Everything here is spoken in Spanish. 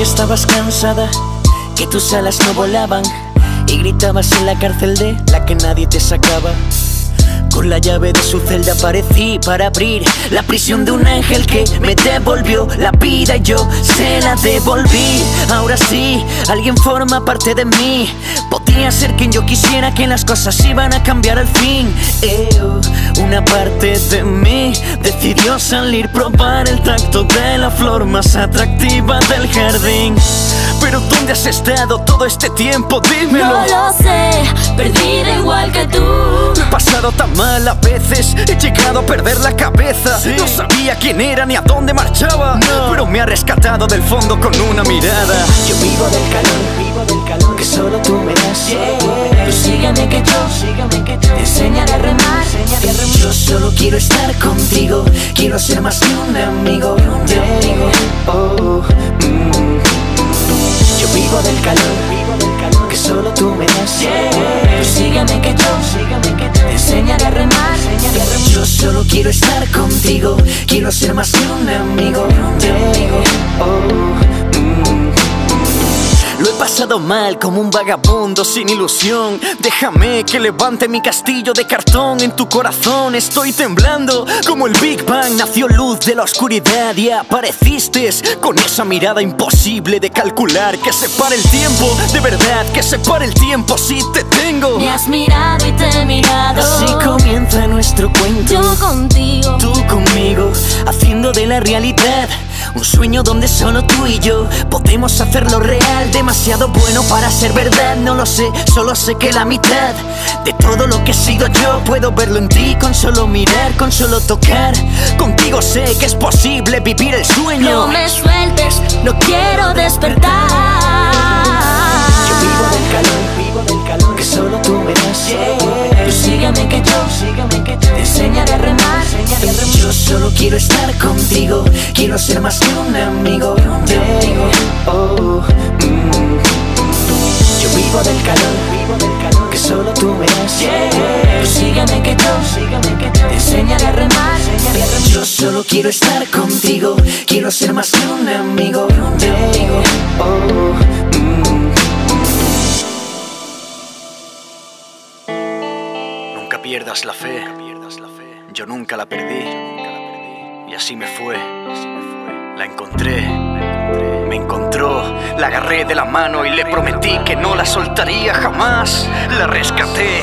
que estabas cansada, que tus alas no volaban y gritabas en la cárcel de la que nadie te sacaba. Con la llave de su celda aparecí para abrir la prisión de un ángel que me devolvió la vida y yo se la devolví. Ahora sí, alguien forma parte de mí. Podría ser quien yo quisiera que las cosas iban a cambiar al fin. Eo, una parte de mí decidió salir, probar el tacto de la flor más atractiva del jardín. Pero ¿dónde has estado todo este tiempo? Dímelo. No lo sé, tú. Pasado tan mal a veces, he llegado a perder la cabeza. No sabía quién era ni a dónde marchaba, pero me ha rescatado del fondo con una mirada. Yo vivo del calor, vivo del calor que solo tú me das. Tú sígueme que yo, sígueme que yo te enseñaré a remar. Yo solo quiero estar contigo, quiero ser más que un amigo. Oh, mm. Yo vivo del calor quiero estar contigo, quiero ser más que un amigo. Oh. Lo he pasado mal como un vagabundo sin ilusión. Déjame que levante mi castillo de cartón en tu corazón. Estoy temblando como el Big Bang. Nació luz de la oscuridad y apareciste con esa mirada imposible de calcular. Que separe el tiempo, de verdad, que separe el tiempo si te tengo. Me has mirado y te he mirado. Así comienza nuestro cuento. Yo contigo. Tú conmigo, haciendo de la realidad un sueño donde solo tú y yo podemos hacerlo real. Demasiado bueno para ser verdad, no lo sé, solo sé que la mitad de todo lo que he sido yo puedo verlo en ti con solo mirar, con solo tocar. Contigo sé que es posible vivir el sueño. No me sueltes, no quiero despertar. Quiero estar contigo, quiero ser más que un amigo. Oh, mm. Yo vivo del calor, vivo del calor que solo tú me das. Tú sígueme que yo, sígueme que yo te enseñaré a remar. Yo solo quiero estar contigo, quiero ser más que un amigo. Oh, mm. Nunca pierdas la fe. Yo nunca la perdí. Y así me fue. La encontré. Me encontró. La agarré de la mano y le prometí que no la soltaría jamás. La rescaté.